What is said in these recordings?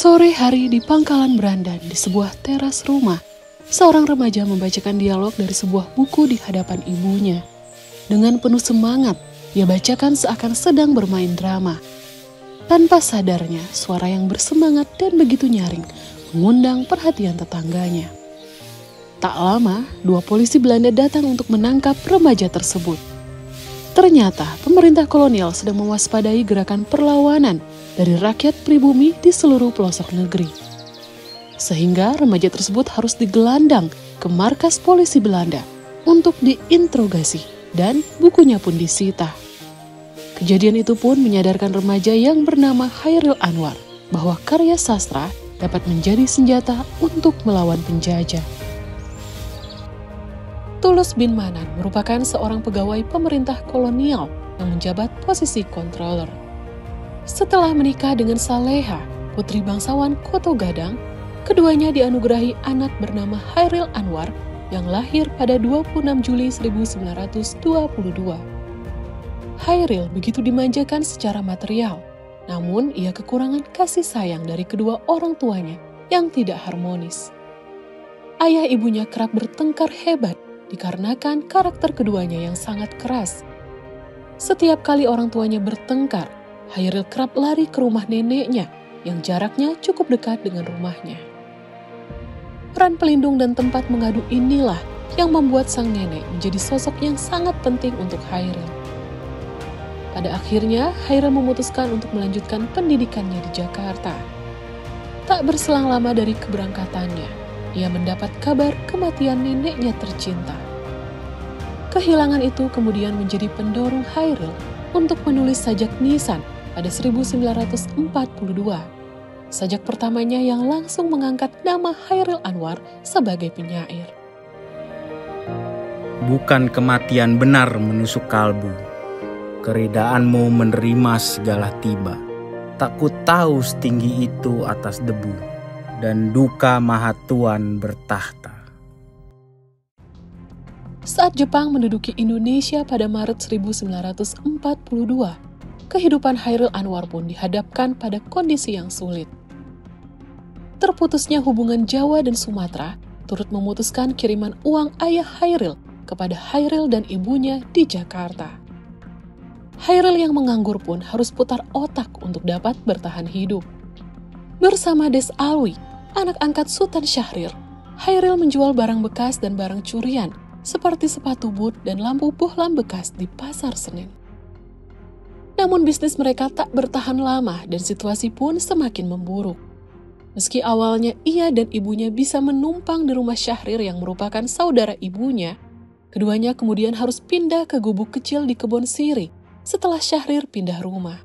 Sore hari di pangkalan berandan di sebuah teras rumah, seorang remaja membacakan dialog dari sebuah buku di hadapan ibunya. Dengan penuh semangat, ia bacakan seakan sedang bermain drama. Tanpa sadarnya, suara yang bersemangat dan begitu nyaring mengundang perhatian tetangganya. Tak lama, dua polisi Belanda datang untuk menangkap remaja tersebut. Ternyata pemerintah kolonial sedang mewaspadai gerakan perlawanan dari rakyat pribumi di seluruh pelosok negeri. Sehingga remaja tersebut harus digelandang ke markas polisi Belanda untuk diinterogasi dan bukunya pun disita. Kejadian itu pun menyadarkan remaja yang bernama Hairil Anwar bahwa karya sastra dapat menjadi senjata untuk melawan penjajah. Tulus bin Manan merupakan seorang pegawai pemerintah kolonial yang menjabat posisi controller. Setelah menikah dengan Saleha, putri bangsawan Koto Gadang, keduanya dianugerahi anak bernama Hairil Anwar yang lahir pada 26 Juli 1922. Hairil begitu dimanjakan secara material, namun ia kekurangan kasih sayang dari kedua orang tuanya yang tidak harmonis. Ayah ibunya kerap bertengkar hebat dikarenakan karakter keduanya yang sangat keras. Setiap kali orang tuanya bertengkar, Hairil kerap lari ke rumah neneknya yang jaraknya cukup dekat dengan rumahnya. Peran pelindung dan tempat mengadu inilah yang membuat sang nenek menjadi sosok yang sangat penting untuk Hairil. Pada akhirnya, Hairil memutuskan untuk melanjutkan pendidikannya di Jakarta. Tak berselang lama dari keberangkatannya, ia mendapat kabar kematian neneknya tercinta. Kehilangan itu kemudian menjadi pendorong Hairil untuk menulis sajak nisan pada 1942. Sajak pertamanya yang langsung mengangkat nama Hairil Anwar sebagai penyair. Bukan kematian benar menusuk kalbu, keridaanmu menerima segala tiba. Tak ku tahu setinggi itu atas debu, dan duka maha Tuhan bertahta. Saat Jepang menduduki Indonesia pada Maret 1942, kehidupan Hairil Anwar pun dihadapkan pada kondisi yang sulit. Terputusnya hubungan Jawa dan Sumatera turut memutuskan kiriman uang ayah Hairil kepada Hairil dan ibunya di Jakarta. Hairil yang menganggur pun harus putar otak untuk dapat bertahan hidup. Bersama Des Alwi, anak angkat Sultan Syahrir, Hairil menjual barang bekas dan barang curian seperti sepatu boot dan lampu bohlam bekas di pasar Senen. Namun bisnis mereka tak bertahan lama dan situasi pun semakin memburuk. Meski awalnya ia dan ibunya bisa menumpang di rumah Syahrir yang merupakan saudara ibunya, keduanya kemudian harus pindah ke gubuk kecil di kebun siri setelah Syahrir pindah rumah.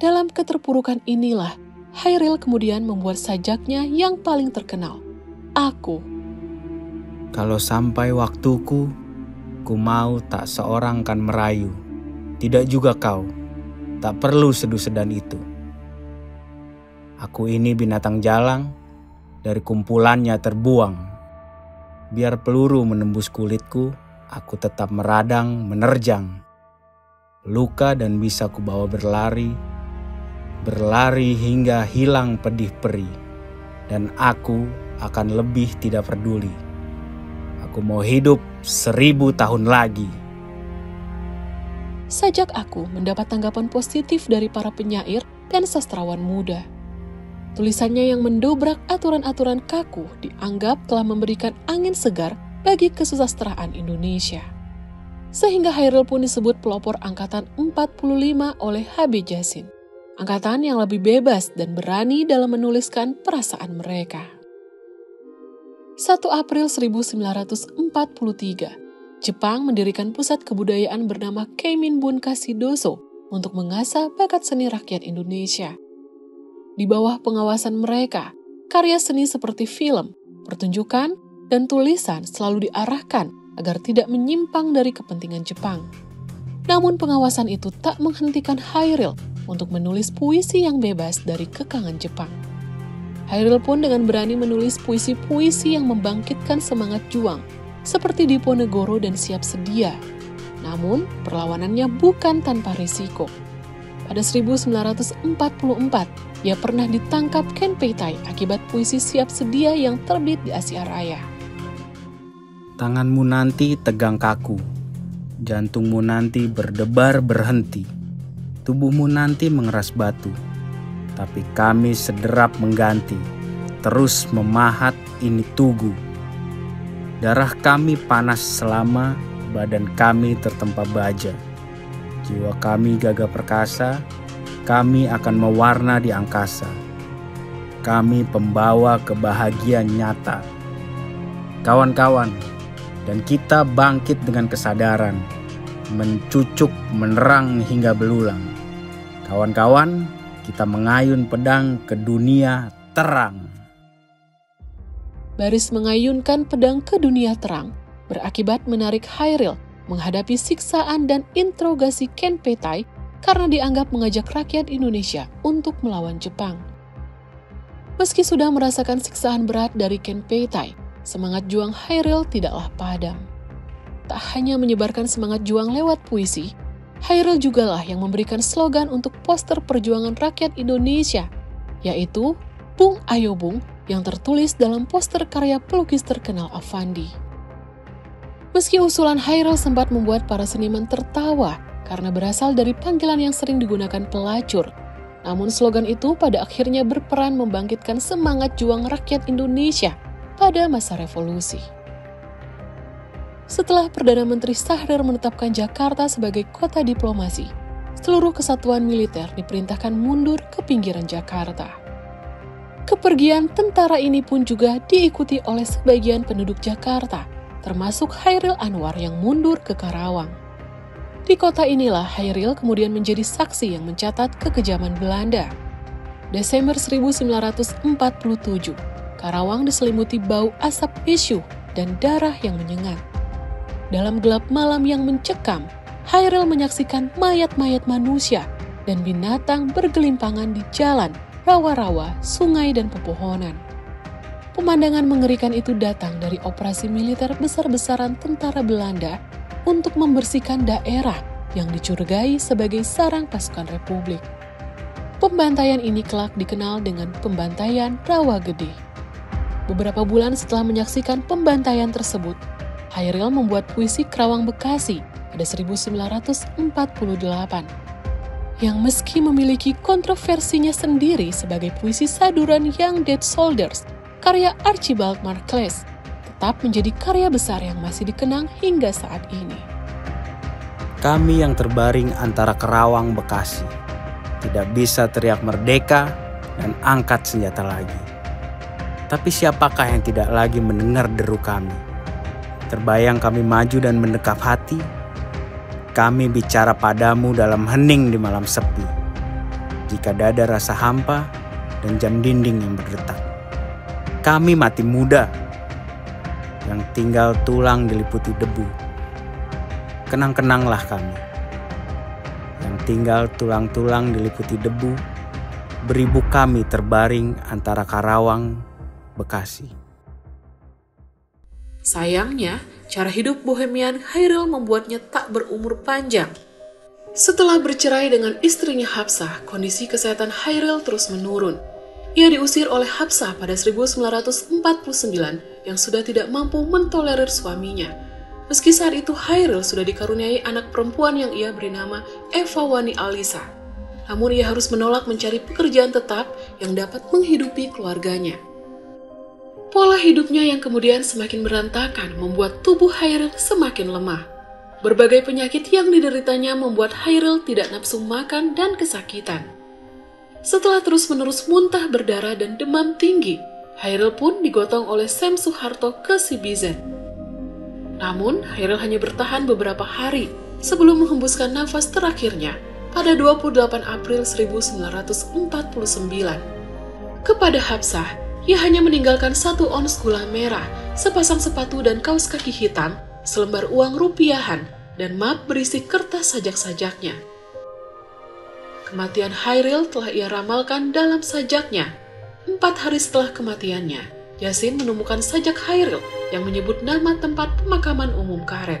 Dalam keterpurukan inilah, Hairil kemudian membuat sajaknya yang paling terkenal, Aku kalau sampai waktuku, ku mau tak seorang kan merayu. Tidak juga kau, tak perlu seduh sedan itu. Aku ini binatang jalang, dari kumpulannya terbuang. Biar peluru menembus kulitku, aku tetap meradang, menerjang. Luka dan bisa kubawa berlari, berlari hingga hilang pedih perih. Dan aku akan lebih tidak peduli Aku mau hidup seribu tahun lagi. Sajak aku mendapat tanggapan positif dari para penyair dan sastrawan muda. Tulisannya yang mendobrak aturan-aturan kaku dianggap telah memberikan angin segar bagi kesusastraan Indonesia. Sehingga Hairil pun disebut pelopor Angkatan 45 oleh HB Jasin. Angkatan yang lebih bebas dan berani dalam menuliskan perasaan mereka. 1 April 1943, Jepang mendirikan pusat kebudayaan bernama Keiminbun Kasidoso untuk mengasah bakat seni rakyat Indonesia. Di bawah pengawasan mereka, karya seni seperti film, pertunjukan, dan tulisan selalu diarahkan agar tidak menyimpang dari kepentingan Jepang. Namun pengawasan itu tak menghentikan Hairil untuk menulis puisi yang bebas dari kekangan Jepang. Hairil pun dengan berani menulis puisi-puisi yang membangkitkan semangat juang, seperti Diponegoro dan Siap Sedia. Namun, perlawanannya bukan tanpa risiko. pada 1944, ia pernah ditangkap Ken Peitai akibat puisi siap sedia yang terbit di Asia Raya. Tanganmu nanti tegang kaku, jantungmu nanti berdebar berhenti, tubuhmu nanti mengeras batu, tapi kami sederap mengganti, terus memahat ini tugu. Darah kami panas selama badan kami tertempa baja. Jiwa kami gagah perkasa, kami akan mewarna di angkasa. Kami pembawa kebahagiaan nyata. Kawan-kawan, dan kita bangkit dengan kesadaran, mencucuk, menerang hingga belulang. Kawan-kawan, kita mengayun pedang ke dunia terang. Baris mengayunkan pedang ke dunia terang berakibat menarik Hairil menghadapi siksaan dan interogasi Ken Petai karena dianggap mengajak rakyat Indonesia untuk melawan Jepang. Meski sudah merasakan siksaan berat dari Ken Petai, semangat juang Hairil tidaklah padam. Tak hanya menyebarkan semangat juang lewat puisi, Hairil jugalah yang memberikan slogan untuk poster perjuangan rakyat Indonesia, yaitu Bung Ayo Bung yang tertulis dalam poster karya pelukis terkenal Avandi. Meski usulan Hairil sempat membuat para seniman tertawa karena berasal dari panggilan yang sering digunakan pelacur, namun slogan itu pada akhirnya berperan membangkitkan semangat juang rakyat Indonesia pada masa revolusi. Setelah Perdana Menteri Sahrir menetapkan Jakarta sebagai kota diplomasi, seluruh kesatuan militer diperintahkan mundur ke pinggiran Jakarta. Kepergian tentara ini pun juga diikuti oleh sebagian penduduk Jakarta, termasuk Hairil Anwar yang mundur ke Karawang. Di kota inilah Hairil kemudian menjadi saksi yang mencatat kekejaman Belanda. Desember 1947, Karawang diselimuti bau asap isu dan darah yang menyengat. Dalam gelap malam yang mencekam, Hairil menyaksikan mayat-mayat manusia dan binatang bergelimpangan di jalan rawa-rawa, sungai, dan pepohonan. Pemandangan mengerikan itu datang dari operasi militer besar-besaran tentara Belanda untuk membersihkan daerah yang dicurigai sebagai sarang pasukan Republik. Pembantaian ini kelak dikenal dengan pembantaian Rawa Gede. Beberapa bulan setelah menyaksikan pembantaian tersebut, Hairil membuat puisi Kerawang Bekasi pada 1948 yang meski memiliki kontroversinya sendiri sebagai puisi saduran Young Dead Soldiers, karya Archibald Marcles, tetap menjadi karya besar yang masih dikenang hingga saat ini. Kami yang terbaring antara Kerawang Bekasi, tidak bisa teriak merdeka dan angkat senjata lagi. Tapi siapakah yang tidak lagi mendengar deru kami? Terbayang kami maju dan mendekap hati kami bicara padamu dalam hening di malam sepi. Jika dada rasa hampa dan jam dinding yang berdetak. Kami mati muda yang tinggal tulang diliputi debu. Kenang-kenanglah kami yang tinggal tulang-tulang diliputi debu. Beribu kami terbaring antara Karawang, Bekasi. Sayangnya, Cara hidup bohemian Hairil membuatnya tak berumur panjang. Setelah bercerai dengan istrinya Hafsah, kondisi kesehatan Hairil terus menurun. Ia diusir oleh Hafsah pada 1949 yang sudah tidak mampu mentolerir suaminya. Meski saat itu Hairil sudah dikaruniai anak perempuan yang ia beri nama Eva Wani Alisa. Namun ia harus menolak mencari pekerjaan tetap yang dapat menghidupi keluarganya. Pola hidupnya yang kemudian semakin berantakan membuat tubuh Hairil semakin lemah. Berbagai penyakit yang dideritanya membuat Hairil tidak nafsu makan dan kesakitan. Setelah terus-menerus muntah berdarah dan demam tinggi, Hairil pun digotong oleh Sam Soeharto ke Sibizen. Namun, Hairil hanya bertahan beberapa hari sebelum menghembuskan nafas terakhirnya pada 28 April 1949. Kepada Hafsah, ia hanya meninggalkan satu ons gula merah, sepasang sepatu dan kaos kaki hitam, selembar uang rupiahan, dan map berisi kertas sajak-sajaknya. Kematian Hairil telah ia ramalkan dalam sajaknya. Empat hari setelah kematiannya, Yasin menemukan sajak Hairil yang menyebut nama tempat pemakaman umum karet.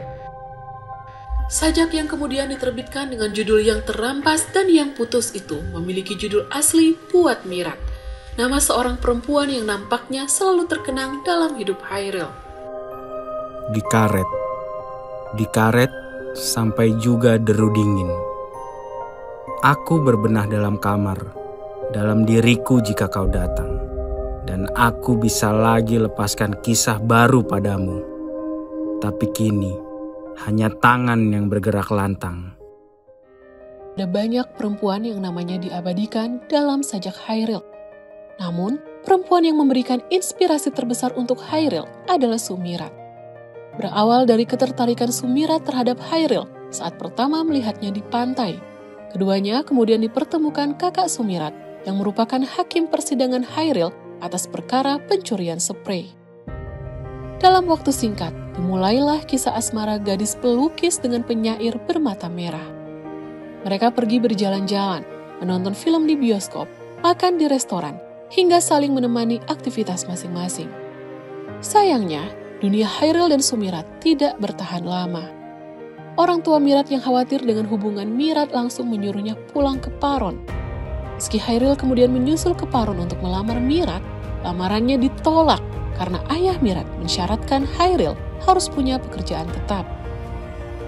Sajak yang kemudian diterbitkan dengan judul yang terampas dan yang putus itu memiliki judul asli Buat Mirat. Nama seorang perempuan yang nampaknya selalu terkenang dalam hidup Hairil. Di karet, di karet sampai juga deru dingin. Aku berbenah dalam kamar, dalam diriku jika kau datang. Dan aku bisa lagi lepaskan kisah baru padamu. Tapi kini, hanya tangan yang bergerak lantang. Ada banyak perempuan yang namanya diabadikan dalam sajak Hairil. Namun, perempuan yang memberikan inspirasi terbesar untuk Hairil adalah Sumirat. Berawal dari ketertarikan Sumirat terhadap Hairil saat pertama melihatnya di pantai. Keduanya kemudian dipertemukan kakak Sumirat yang merupakan hakim persidangan Hairil atas perkara pencurian spray. Dalam waktu singkat, dimulailah kisah asmara gadis pelukis dengan penyair bermata merah. Mereka pergi berjalan-jalan, menonton film di bioskop, makan di restoran, hingga saling menemani aktivitas masing-masing. Sayangnya, dunia Hairil dan Sumirat tidak bertahan lama. Orang tua Mirat yang khawatir dengan hubungan Mirat langsung menyuruhnya pulang ke Paron. Meski Hairil kemudian menyusul ke Paron untuk melamar Mirat, lamarannya ditolak karena ayah Mirat mensyaratkan Hairil harus punya pekerjaan tetap.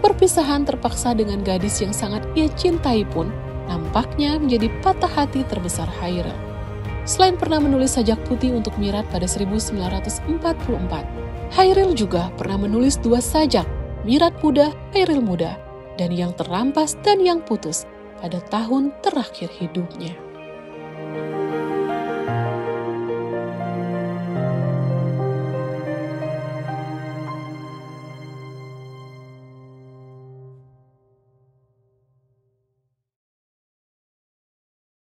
Perpisahan terpaksa dengan gadis yang sangat ia cintai pun nampaknya menjadi patah hati terbesar Hairil. Selain pernah menulis sajak putih untuk Mirat pada 1944, Hairil juga pernah menulis dua sajak, Mirat Muda, Hairil Muda, dan yang terampas dan yang putus pada tahun terakhir hidupnya.